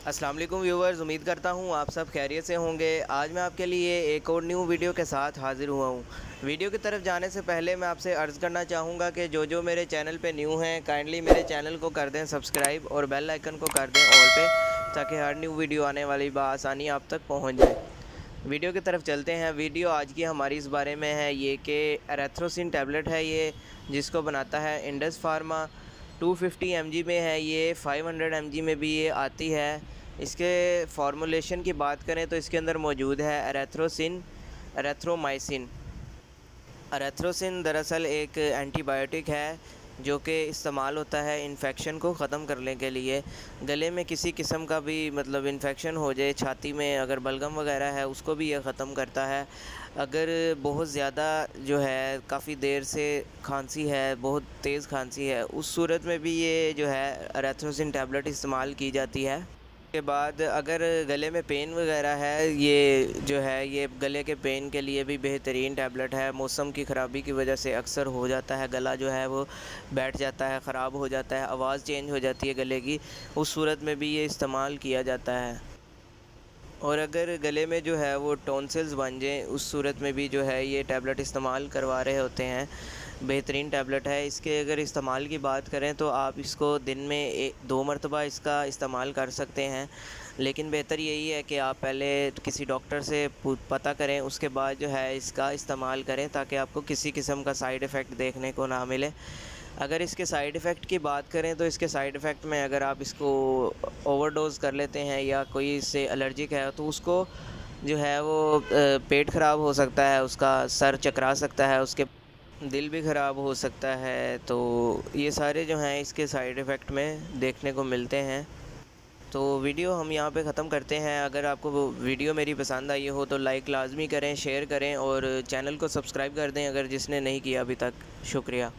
अस्सलाम वालेकुम व्यूवर्स, उम्मीद करता हूँ आप सब खैरियत से होंगे। आज मैं आपके लिए एक और न्यू वीडियो के साथ हाज़िर हुआ हूँ। वीडियो की तरफ़ जाने से पहले मैं आपसे अर्ज़ करना चाहूँगा कि जो जो मेरे चैनल पे न्यू हैं काइंडली मेरे चैनल को कर दें सब्सक्राइब और बेल आइकन को कर दें ऑल पे, ताकि हर न्यू वीडियो आने वाली बसानी आप तक पहुँच जाए। वीडियो की तरफ़ चलते हैं। वीडियो आज की हमारी इस बारे में है, ये कि एरेथ्रोसिन टैबलेट है ये, जिसको बनाता है इंडस फार्मा 250 फिफ्टी में है ये, फ़ाइव हंड्रेड में भी ये आती है। इसके फार्मोलेशन की बात करें तो इसके अंदर मौजूद है एरेथ्रोसिन एरेथ्रोमाइसिन अरेथ्रोसिन दरअसल एक एंटीबायोटिक है जो कि इस्तेमाल होता है इन्फेक्शन को ख़त्म करने के लिए। गले में किसी किस्म का भी मतलब इन्फेक्शन हो जाए, छाती में अगर बलगम वगैरह है, उसको भी ये ख़त्म करता है। अगर बहुत ज़्यादा जो है, काफ़ी देर से खांसी है, बहुत तेज़ खांसी है, उस सूरत में भी ये जो है अरेथ्रोसिन टैबलेट इस्तेमाल की जाती है। के बाद अगर गले में पेन वगैरह है, ये जो है, ये गले के पेन के लिए भी बेहतरीन टैबलेट है। मौसम की ख़राबी की वजह से अक्सर हो जाता है, गला जो है वो बैठ जाता है, ख़राब हो जाता है, आवाज़ चेंज हो जाती है गले की, उस सूरत में भी ये इस्तेमाल किया जाता है। और अगर गले में जो है वो टोनसिल्स बन जाएँ, उस सूरत में भी जो है ये टैबलेट इस्तेमाल करवा रहे होते हैं। बेहतरीन टैबलेट है। इसके अगर इस्तेमाल की बात करें तो आप इसको दिन में एक दो मरतबा इसका इस्तेमाल कर सकते हैं। लेकिन बेहतर यही है कि आप पहले किसी डॉक्टर से पता करें, उसके बाद जो है इसका इस्तेमाल करें ताकि आपको किसी किस्म का साइड इफ़ेक्ट देखने को ना मिले। अगर इसके साइड इफ़ेक्ट की बात करें तो इसके साइड इफ़ेक्ट में अगर आप इसको ओवरडोज़ कर लेते हैं या कोई इससे एलर्जिक है तो उसको जो है वो पेट ख़राब हो सकता है, उसका सर चकरा सकता है, उसके दिल भी ख़राब हो सकता है तो ये सारे जो हैं इसके साइड इफ़ेक्ट में देखने को मिलते हैं। तो वीडियो हम यहाँ पे ख़त्म करते हैं। अगर आपको वीडियो मेरी पसंद आई हो तो लाइक लाजमी करें शेयर करें और चैनल को सब्सक्राइब कर दें अगर जिसने नहीं किया अभी तक। शुक्रिया।